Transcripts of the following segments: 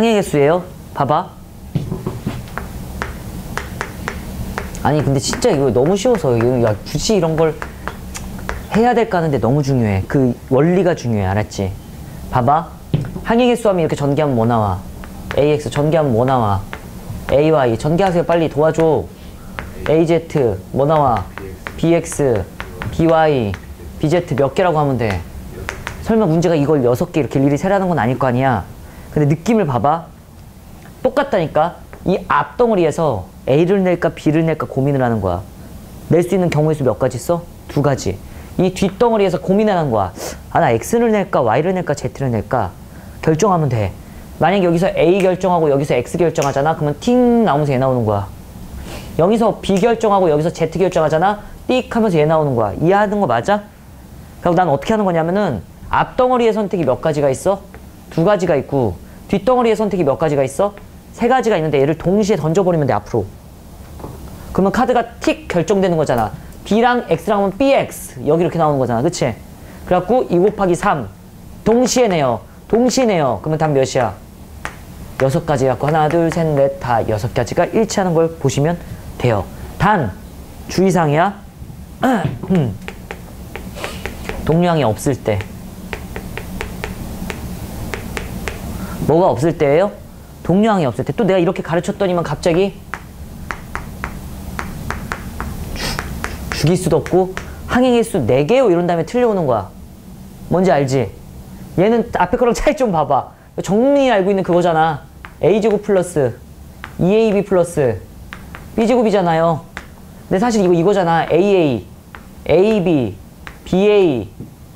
항해 개수예요. 봐봐. 아니 근데 진짜 이거 너무 쉬워서 야 굳이 이런 걸 해야 될까 하는데 너무 중요해. 그 원리가 중요해. 알았지? 봐봐. 항해 개수 하면 이렇게 전개하면 뭐 나와? AX 전개하면 뭐 나와? AY 전개하세요. 빨리 도와줘. AZ 뭐 나와? BX, BY, BZ 몇 개라고 하면 돼? 설마 문제가 이걸 여섯 개 이렇게 일일이 세라는 건 아닐 거 아니야? 근데 느낌을 봐봐. 똑같다니까? 이 앞덩어리에서 A를 낼까 B를 낼까 고민을 하는 거야. 낼 수 있는 경우의 수 몇 가지 있어? 두 가지. 이 뒷덩어리에서 고민을 하는 거야. 아, 나 X를 낼까 Y를 낼까 Z를 낼까? 결정하면 돼. 만약 여기서 A 결정하고 여기서 X 결정하잖아? 그러면 팅 나오면서 얘 나오는 거야. 여기서 B 결정하고 여기서 Z 결정하잖아? 띡 하면서 얘 나오는 거야. 이해하는 거 맞아? 그리고 난 어떻게 하는 거냐면은 앞덩어리의 선택이 몇 가지가 있어? 두 가지가 있고 뒷덩어리의 선택이 몇 가지가 있어? 세 가지가 있는데 얘를 동시에 던져버리면 돼 앞으로. 그러면 카드가 틱 결정되는 거잖아. B랑 X랑 하면 BX 여기 이렇게 나오는 거잖아. 그치? 그래갖고 2 곱하기 3 동시에 내요. 동시에 내요. 그러면 답 몇이야? 여섯 가지 갖고 하나 둘 셋 넷 다 여섯 가지가 일치하는 걸 보시면 돼요. 단 주의사항이야. 음. 동량이 없을 때 뭐가 없을 때예요? 동량이 없을 때. 또 내가 이렇게 가르쳤더니만 갑자기 주, 죽일 수도 없고 항행일 수 4개요 이런 다음에 틀려오는 거야. 뭔지 알지? 얘는 앞에 거랑 차이 좀 봐봐. 정민이 알고 있는 그거잖아. A제곱 플러스 2AB 플러스 B제곱이잖아요. 근데 사실 이거 이거잖아. AA, AB, BA,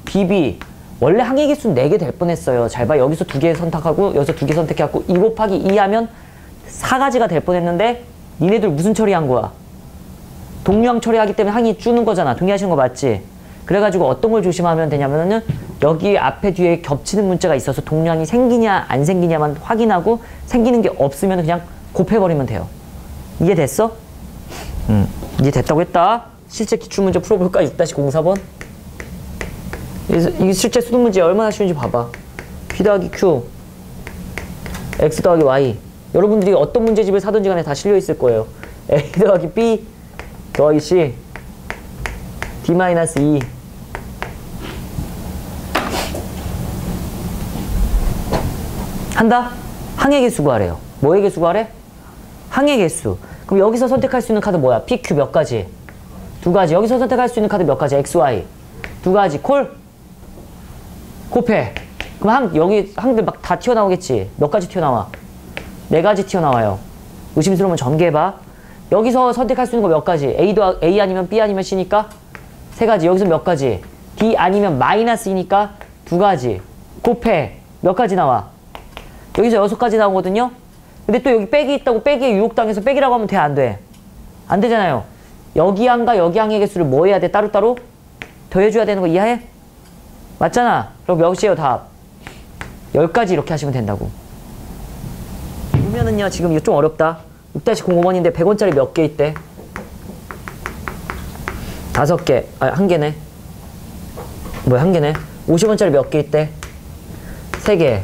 BB 원래 항해 개수는 4개 될 뻔했어요. 잘 봐. 여기서 두개 선택하고 여기서 두개 선택해갖고 2 곱하기 2 하면 4가지가 될 뻔했는데 니네들 무슨 처리한 거야? 동량 처리하기 때문에 항이 주는 거잖아. 동의하시는 거 맞지? 그래가지고 어떤 걸 조심하면 되냐면은 여기 앞에 뒤에 겹치는 문자가 있어서 동량이 생기냐 안 생기냐만 확인하고 생기는 게 없으면 그냥 곱해버리면 돼요. 이해됐어? 음, 이해됐다고 했다. 실제 기출문제 풀어볼까? 6-04번. 이게 실제 수능 문제 얼마나 쉬운지 봐봐. P 더하기 Q, X 더하기 Y. 여러분들이 어떤 문제집을 사든지 간에 다 실려 있을 거예요. A 더하기 B 더하기 C, D 마이너스 2. 한다? 항해 개수 구하래요. 뭐의 개수 구하래? 항해 개수. 그럼 여기서 선택할 수 있는 카드 뭐야? PQ 몇 가지? 두 가지. 여기서 선택할 수 있는 카드 몇 가지? XY. 두 가지. 콜? 곱해. 그럼 항, 여기 항들 막 다 튀어나오겠지? 몇 가지 튀어나와? 네 가지 튀어나와요. 의심스러우면 전개해봐. 여기서 선택할 수 있는 거 몇 가지? A도, A 아니면 B 아니면 C니까? 세 가지. 여기서 몇 가지? D 아니면 마이너스 E니까? 두 가지. 곱해. 몇 가지 나와? 여기서 여섯 가지 나오거든요? 근데 또 여기 빼기 있다고 빼기에 유혹당해서 빼기라고 하면 돼? 안 돼? 안 되잖아요. 여기 항과 여기 항의 개수를 뭐 해야 돼? 따로따로? 더해줘야 되는 거 이해해? 맞잖아. 그럼 몇이에요 답? 10가지 이렇게 하시면 된다고. 보면은요 지금 이거 좀 어렵다. 6-05번인데 100원짜리 몇 개 있대? 다섯 개. 아, 한 개네. 뭐야, 한 개네. 50원짜리 몇 개 있대? 세 개.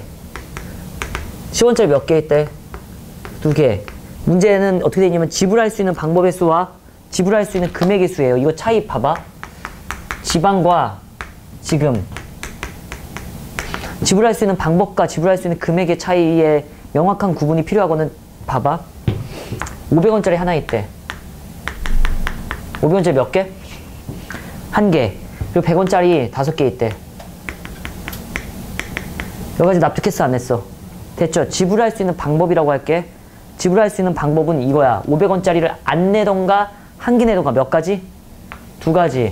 10원짜리 몇 개 있대? 두 개. 문제는 어떻게 되냐면 지불할 수 있는 방법의 수와 지불할 수 있는 금액의 수예요. 이거 차이 봐봐. 지방과 지금 지불할 수 있는 방법과 지불할 수 있는 금액의 차이에 명확한 구분이 필요하거든. 봐봐. 500원짜리 하나 있대. 500원짜리 몇 개? 한 개. 그리고 100원짜리 다섯 개 있대. 여기까지 납득했어, 안 했어? 됐죠? 지불할 수 있는 방법이라고 할게. 지불할 수 있는 방법은 이거야. 500원짜리를 안 내던가, 한 개 내던가 몇 가지? 두 가지.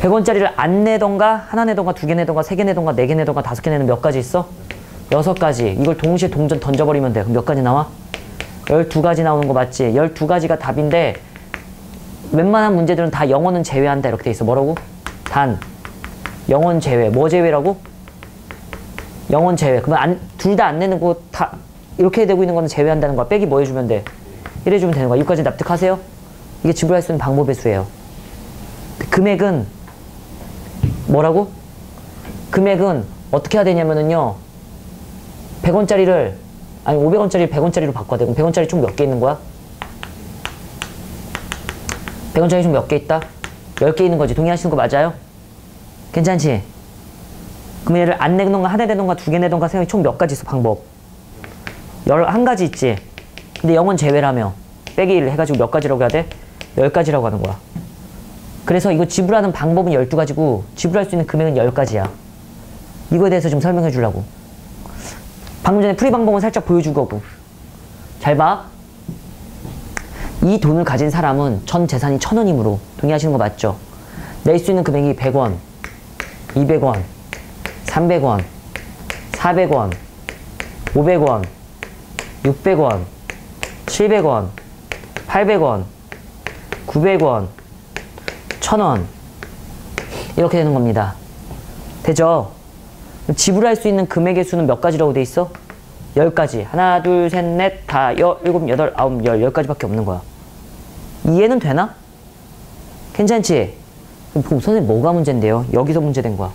100원짜리를 안 내던가, 하나 내던가, 두 개 내던가, 세 개 내던가, 네 개 내던가, 다섯 개 내는 몇 가지 있어? 여섯 가지. 이걸 동시에 동전 던져버리면 돼. 그럼 몇 가지 나와? 12가지 나오는 거 맞지? 12가지가 답인데 웬만한 문제들은 다 영어는 제외한다 이렇게 돼 있어. 뭐라고? 단. 영어는 제외. 뭐 제외라고? 영어는 제외. 그러면 둘 다 안 내는 거 다 이렇게 되고 있는 거는 제외한다는 거야. 빼기 뭐 해주면 돼? 이래주면 되는 거야. 여기까지 납득하세요? 이게 지불할 수 있는 방법의 수예요. 금액은 뭐라고? 금액은 어떻게 해야 되냐면은요. 100원짜리를 아니 500원짜리 100원짜리로 바꿔야 돼. 그럼 100원짜리 총 몇 개 있는 거야? 100원짜리 총 몇 개 있다? 10개 있는 거지. 동의하시는 거 맞아요? 괜찮지? 그럼 얘를 안 내던가 하나 내던가 두 개 내던가 생각이 총 몇 가지 있어 방법 11가지 있지 근데 0은 제외라며 빼기 1 해가지고 몇 가지라고 해야 돼? 10가지라고 하는 거야 그래서 이거 지불하는 방법은 12가지고 지불할 수 있는 금액은 10가지야 이거에 대해서 좀 설명해 주려고 방금 전에 풀이 방법은 살짝 보여준 거고 잘 봐. 이 돈을 가진 사람은 전 재산이 1000원이므로 동의하시는 거 맞죠? 낼 수 있는 금액이 100원, 200원, 300원, 400원, 500원, 600원, 700원, 800원, 900원, 1000원 이렇게 되는 겁니다. 되죠? 지불할 수 있는 금액의 수는 몇 가지라고 돼 있어? 10가지. 하나, 둘, 셋, 넷, 다, 여, 일곱, 여덟, 아홉, 열, 열 가지밖에 없는 거야. 이해는 되나? 괜찮지? 그럼 선생님 뭐가 문제인데요? 여기서 문제된 거야.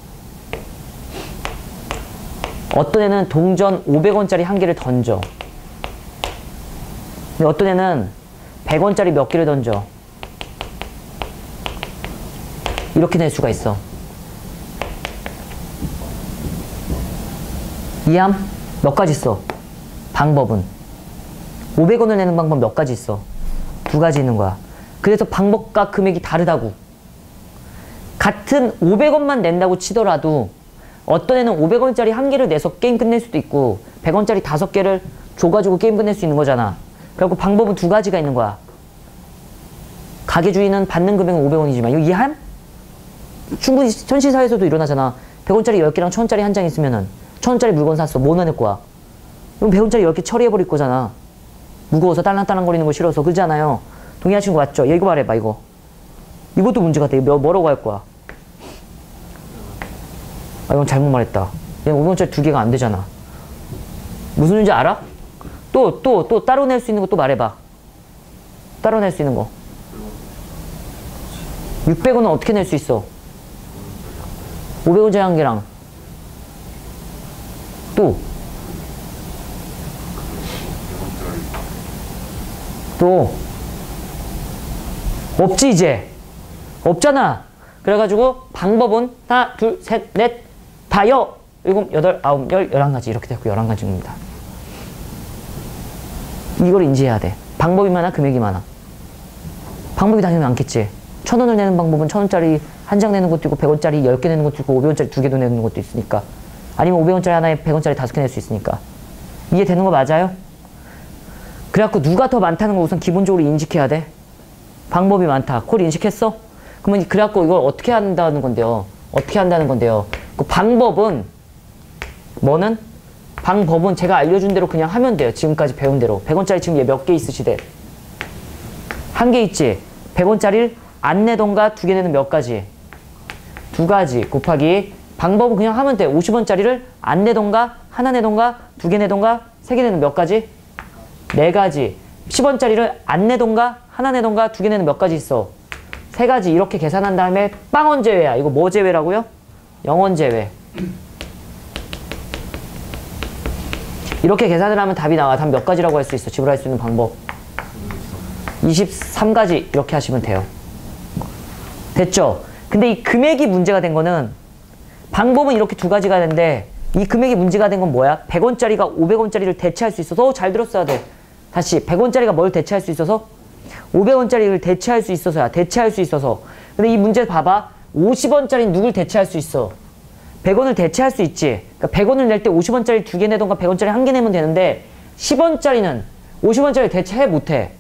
어떤 애는 동전 500원짜리 한 개를 던져. 근데 어떤 애는 100원짜리 몇 개를 던져. 이렇게 낼 수가 있어. 이함? 몇 가지 있어? 방법은. 500원을 내는 방법 몇 가지 있어? 두 가지 있는 거야. 그래서 방법과 금액이 다르다고. 같은 500원만 낸다고 치더라도 어떤 애는 500원짜리 한 개를 내서 게임 끝낼 수도 있고 100원짜리 다섯 개를 줘가지고 게임 끝낼 수 있는 거잖아. 그래갖고 방법은 두 가지가 있는 거야. 가게 주인은 받는 금액은 500원이지만 이거 이해함? 충분히 현실사회에서도 일어나잖아. 100원짜리 10개랑 1000원짜리 한 장 있으면은 1000원짜리 물건 샀어. 뭐 나눌 거야? 그럼 100원짜리 10개 처리해버릴 거잖아. 무거워서 딸랑딸랑 거리는 거 싫어서. 그러잖아요. 동의하시는 거 맞죠? 이거 말해봐, 이거. 이것도 문제가 돼. 뭐, 뭐라고 할 거야? 아, 이건 잘못 말했다. 얘는 500원짜리 두 개가 안 되잖아. 무슨 문제 알아? 또, 또, 또 따로 낼 수 있는 거 또 말해봐. 따로 낼 수 있는 거. 600원은 어떻게 낼 수 있어? 500원짜리 한 개랑. 또. 또. 없지, 이제. 없잖아. 그래가지고 방법은 하나, 둘, 셋, 넷, 다여, 일곱, 여덟, 아홉, 열, 열한 가지 이렇게 됐고 열한 가지입니다. 이걸 인지해야 돼. 방법이 많아, 금액이 많아. 방법이 당연히 많겠지. 천 원을 내는 방법은 천 원짜리 한 장 내는 것도 있고 백 원짜리 열 개 내는 것도 있고 오백 원짜리 두 개도 내는 것도 있으니까. 아니면 오백 원짜리 하나에 백 원짜리 다섯 개 낼 수 있으니까. 이해되는 거 맞아요? 그래갖고 누가 더 많다는 거 우선 기본적으로 인식해야 돼. 방법이 많다. 콜 인식했어? 그러면 그래갖고 이걸 어떻게 한다는 건데요? 어떻게 한다는 건데요? 그 방법은 뭐는? 방법은 제가 알려준 대로 그냥 하면 돼요. 지금까지 배운 대로. 100원짜리 지금 얘 몇 개 있으시대? 한 개 있지? 100원짜리를 안 내던가 두개 내는 몇 가지? 두 가지 곱하기 방법은 그냥 하면 돼. 50원짜리를 안 내던가 하나 내던가 두 개 내던가 세 개 내는 몇 가지? 네 가지. 10원짜리를 안 내던가 하나 내던가 두 개 내는 몇 가지 있어? 세 가지 이렇게 계산한 다음에 빵원 제외야. 이거 뭐 제외라고요? 영원 제외. 이렇게 계산을 하면 답이 나와. 답 몇 가지라고 할 수 있어? 지불할 수 있는 방법. 23가지 이렇게 하시면 돼요. 됐죠? 근데 이 금액이 문제가 된 거는 방법은 이렇게 두 가지가 되는데 이 금액이 문제가 된 건 뭐야? 100원짜리가 500원짜리를 대체할 수 있어서 어, 잘 들었어야 돼. 다시 100원짜리가 뭘 대체할 수 있어서? 500원짜리를 대체할 수 있어서야. 대체할 수 있어서. 근데 이 문제 봐봐. 50원짜리 누굴 대체할 수 있어? 100원을 대체할 수 있지. 그러니까 100원을 낼 때 50원짜리 두 개 내던가 100원짜리 한 개 내면 되는데 10원짜리는 50원짜리 대체 못해.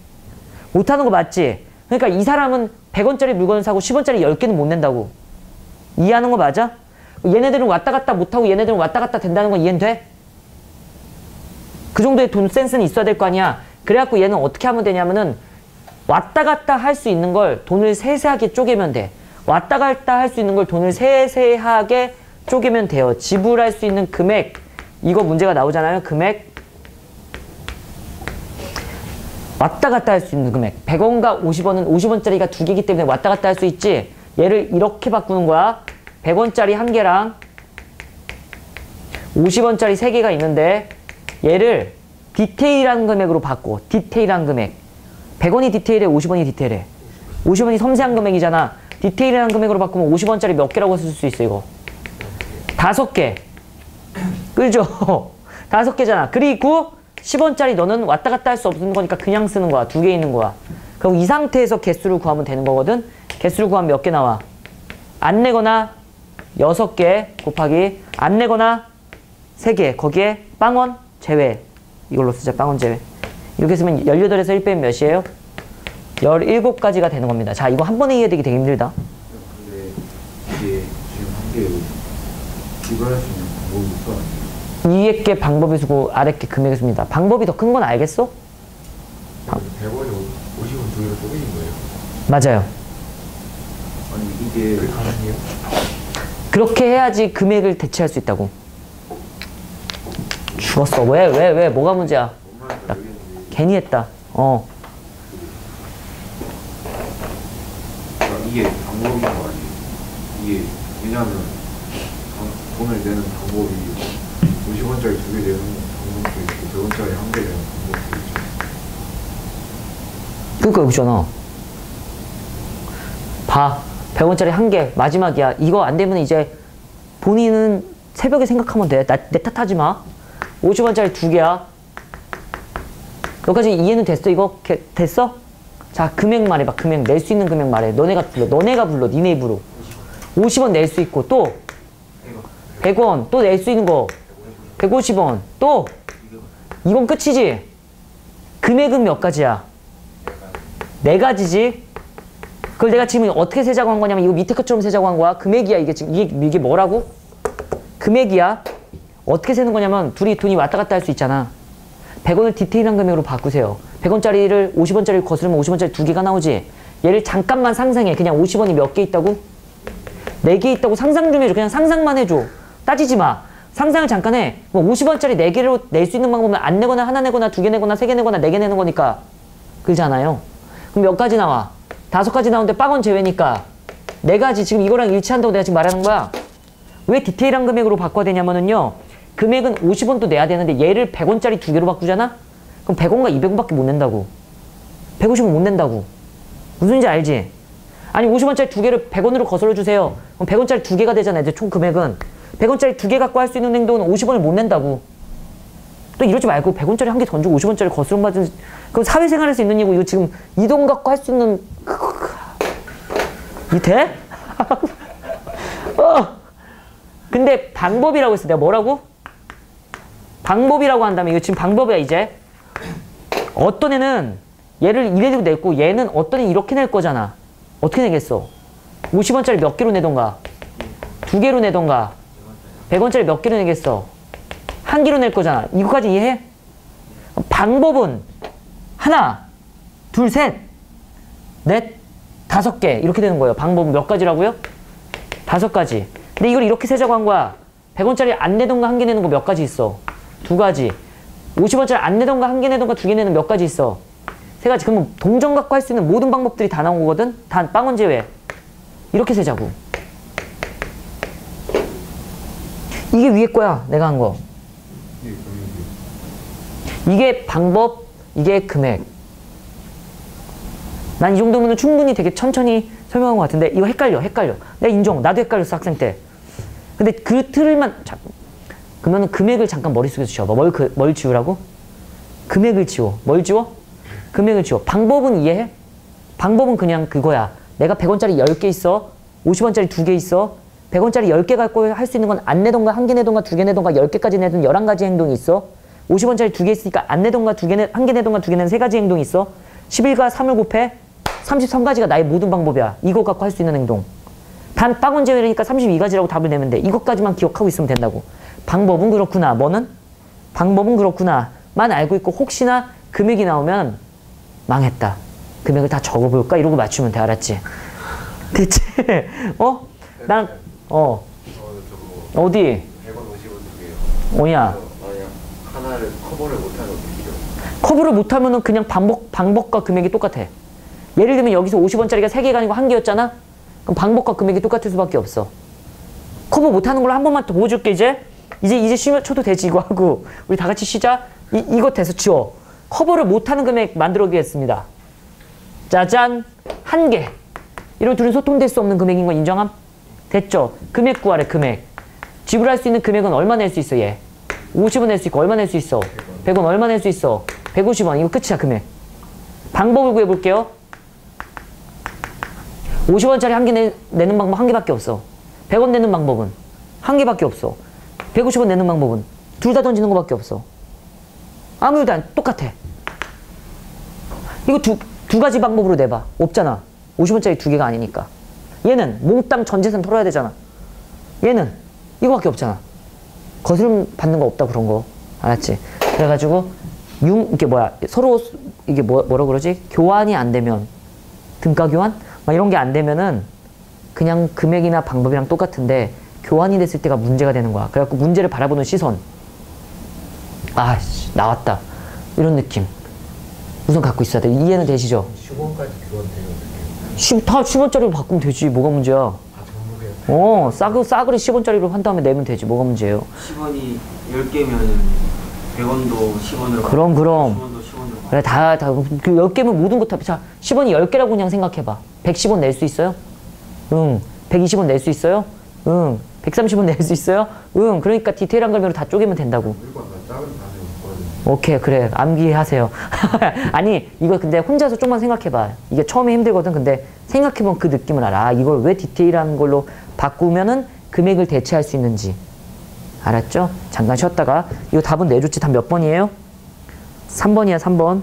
못하는 거 맞지? 그러니까 이 사람은 100원짜리 물건을 사고 10원짜리 10개는 못 낸다고. 이해하는 거 맞아? 얘네들은 왔다 갔다 못하고 얘네들은 왔다 갔다 된다는 건 이해는 돼? 그 정도의 돈 센스는 있어야 될 거 아니야. 그래갖고 얘는 어떻게 하면 되냐면은 왔다 갔다 할 수 있는 걸 돈을 세세하게 쪼개면 돼. 왔다 갔다 할 수 있는 걸 돈을 세세하게 쪼개면 돼요. 지불할 수 있는 금액. 이거 문제가 나오잖아요. 금액. 왔다 갔다 할 수 있는 금액. 100원과 50원은 50원짜리가 두 개이기 때문에 왔다 갔다 할 수 있지. 얘를 이렇게 바꾸는 거야. 100원짜리 한 개랑 50원짜리 세 개가 있는데 얘를 디테일한 금액으로 바꿔. 디테일한 금액. 100원이 디테일해, 50원이 디테일해. 50원이 섬세한 금액이잖아. 디테일한 금액으로 바꾸면 50원짜리 몇 개라고 쓸 수 있어, 이거? 다섯 개. 그죠? 다섯 개잖아. 그리고 10원짜리 너는 왔다 갔다 할 수 없는 거니까 그냥 쓰는 거야. 두 개 있는 거야. 그럼 이 상태에서 개수를 구하면 되는 거거든? 개수를 구하면 몇 개 나와? 안 내거나 여섯 개 곱하기 안 내거나 세 개. 거기에 빵원 제외. 이걸로 쓰자. 빵원 제외. 이렇게 쓰면 18에서 1 빼면 몇이에요? 17가지가 되는 겁니다. 자, 이거 한 번에 이해되기 되게 힘들다. 근데 이게 지금 한개 구별할 수 있는 방법이 있어? 위에 게 방법이 수고 아래 게 금액이 수입니다. 방법이 더 큰 건 알겠어? 100원이 50원 두 개로 쪼개진 거예요? 맞아요. 아니 이게 가능해요? 그렇게 해야지 금액을 대체할 수 있다고. 죽었어. 왜, 왜, 왜? 뭐가 문제야? 모르겠는데 괜히 했다. 어. 그러니까 이게 방법인 거 아니에요? 이게 왜냐면 방- 돈을 내는 방법이 50원짜리 두개 내는 방법도 있고 100원짜리 한개 내는 방법도 있죠 그니까 여기잖아. 봐. 100원짜리 한 개. 마지막이야. 이거 안 되면 이제 본인은 새벽에 생각하면 돼. 나, 내 탓하지 마. 50원짜리 두 개야. 여기까지 이해는 됐어? 이거 개- 됐어? 자, 금액 말해봐. 금액. 낼 수 있는 금액 말해. 너네가 불러. 너네가 불러. 니네 입으로. 50원 낼 수 있고 또 100원 또 낼 수 있는 거 150원. 또? 이건 끝이지? 금액은 몇 가지야? 네 가지지? 그걸 내가 지금 어떻게 세자고 한 거냐면 이거 밑에 것처럼 세자고 한 거야. 금액이야 이게 지금. 이게, 이게 뭐라고? 금액이야. 어떻게 세는 거냐면 둘이 돈이 왔다 갔다 할 수 있잖아. 100원을 디테일한 금액으로 바꾸세요. 100원짜리를 50원짜리를 거스르면 50원짜리 두 개가 나오지. 얘를 잠깐만 상상해. 그냥 50원이 몇 개 있다고? 네 개 있다고 상상 좀 해줘. 그냥 상상만 해줘. 따지지 마. 상상을 잠깐 해. 뭐 50원짜리 네 개로 낼 수 있는 방법은 안 내거나 하나 내거나 두 개 내거나 세 개 내거나 네 개 내는 거니까. 그렇잖아요. 그럼 몇 가지 나와? 다섯 가지 나오는데 빵원 제외니까 네 가지 지금 이거랑 일치한다고 내가 지금 말하는 거야. 왜 디테일한 금액으로 바꿔야 되냐면은요. 금액은 50원도 내야 되는데 얘를 100원짜리 두 개로 바꾸잖아? 그럼 100원과 200원밖에 못 낸다고. 150원 못 낸다고. 무슨지 알지? 아니 50원짜리 두 개를 100원으로 거슬러 주세요. 그럼 100원짜리 두 개가 되잖아. 이제 총 금액은. 100원짜리 두 개 갖고 할 수 있는 행동은 50원을 못 낸다고. 또 이러지 말고 100원짜리 한 개 던지고 50원짜리 거스름 받은 그럼 사회생활에서 있는 얘고 이거 지금 이 돈 갖고 할 수 있는 이 돼? 어. 근데 방법이라고 했어. 내가 뭐라고? 방법이라고 한다면 이거 지금 방법이야 이제. 어떤 애는 얘를 이래도 냈고 얘는 어떤 애 이렇게 낼 거잖아. 어떻게 내겠어? 50원짜리 몇 개로 내던가 두 개로 내던가 100원짜리 몇 개로 내겠어? 한 개로 낼 거잖아. 이거까지 이해해? 방법은 하나, 둘, 셋, 넷, 다섯 개 이렇게 되는 거예요. 방법은 몇 가지라고요? 다섯 가지. 근데 이걸 이렇게 세자고 한 거야. 100원짜리 안 내던가 한 개 내는 거 몇 가지 있어? 두 가지. 50원짜리 안 내던가 한 개 내던가 두 개 내는 몇 가지 있어? 세 가지. 그러면 동전 갖고 할 수 있는 모든 방법들이 다 나온 거거든? 단 빵원 제외. 이렇게 세자고. 이게 위에 거야. 내가 한 거. 이게 방법, 이게 금액. 난 이 정도면 충분히 되게 천천히 설명한 것 같은데 이거 헷갈려, 헷갈려. 내가 인정. 나도 헷갈렸어, 학생 때. 근데 그 틀만, 자, 그러면 금액을 잠깐 머릿속에서 지워봐. 뭘, 그, 뭘 지우라고? 금액을 지워. 뭘 지워? 금액을 지워. 방법은 이해해? 방법은 그냥 그거야. 내가 100원짜리 10개 있어. 50원짜리 2개 있어. 100원짜리 10개 갖고 할 수 있는 건 안 내던가 한 개 내던가 두 개 내던가 10개까지 내던 11가지 행동이 있어. 50원짜리 2개 있으니까 안 내던가 두 개 내, 한 개 내던가 두 개 내는 세 가지 행동이 있어. 11과 3을 곱해 33가지가 나의 모든 방법이야. 이거 갖고 할 수 있는 행동. 단 빵원 제외니까 32가지라고 답을 내면 돼. 이것까지만 기억하고 있으면 된다고. 방법은 그렇구나. 뭐는? 방법은 그렇구나. 만 알고 있고 혹시나 금액이 나오면 망했다. 금액을 다 적어볼까? 이러고 맞추면 돼. 알았지? 대체 어? 난 어. 어디? 100원 50원 두 개요 뭐냐? 만약 하나를 커버를 해요? 커브를 못하면은 그냥 방법, 방법과 금액이 똑같아. 예를 들면 여기서 50원짜리가 3개가 아니고 한 개였잖아? 그럼 방법과 금액이 똑같을 수밖에 없어. 커브 못하는 걸로 한 번만 더 보여줄게, 이제. 이제, 이제 쉬면 쳐도 되지, 이거 하고. 우리 다 같이 쉬자. 이, 이거 돼서 지워. 커버를 못하는 금액 만들어 보겠습니다. 짜잔. 한 개. 이런 둘은 소통될 수 없는 금액인 거 인정함? 됐죠? 금액 구하래, 금액. 지불할 수 있는 금액은 얼마 낼 수 있어, 얘? 50원 낼 수 있고, 얼마 낼 수 있어? 100원 얼마 낼 수 있어? 150원. 이거 끝이야, 금액. 방법을 구해볼게요. 50원짜리 한 개 내는 방법 한 개밖에 없어. 100원 내는 방법은 한 개밖에 없어. 150원 내는 방법은 둘 다 던지는 것밖에 없어. 아무 일도 안 똑같아. 이거 두, 두 가지 방법으로 내봐. 없잖아. 50원짜리 두 개가 아니니까. 얘는 몽땅 전 재산 털어야 되잖아. 얘는 이거밖에 없잖아. 거스름 받는 거 없다 그런 거. 알았지? 그래가지고 융 이게 뭐야 서로 이게 뭐, 뭐라 그러지? 교환이 안 되면 등가 교환? 막 이런 게 안 되면은 그냥 금액이나 방법이랑 똑같은데 교환이 됐을 때가 문제가 되는 거야. 그래갖고 문제를 바라보는 시선. 아, 씨, 나왔다. 이런 느낌. 우선 갖고 있어야 돼. 이해는 되시죠? 10원까지 교환되면 어떻게 10, 다 10원짜리로 바꾸면 되지. 뭐가 문제야? 어, 싸그, 싸그리 10원짜리로 한 다음에 내면 되지. 뭐가 문제예요? 10원이 10개면 100원도 10원으로 그럼, 그럼. 10원도 10원으로 그래, 다, 다, 그 10개면 모든 거 다, 자, 10원이 10개라고 그냥 생각해봐. 110원 낼 수 있어요? 응. 120원 낼 수 있어요? 응. 130원 낼 수 있어요? 응. 그러니까 디테일한 걸로 다 쪼개면 된다고. 오케이, 그래. 암기하세요. 아니, 이거 근데 혼자서 좀만 생각해봐. 이게 처음에 힘들거든. 근데 생각해보면 그 느낌을 알아. 아, 이걸 왜 디테일한 걸로 바꾸면은 금액을 대체할 수 있는지. 알았죠? 잠깐 쉬었다가. 이거 답은 내줬지. 답 몇 번이에요? 3번이야, 3번.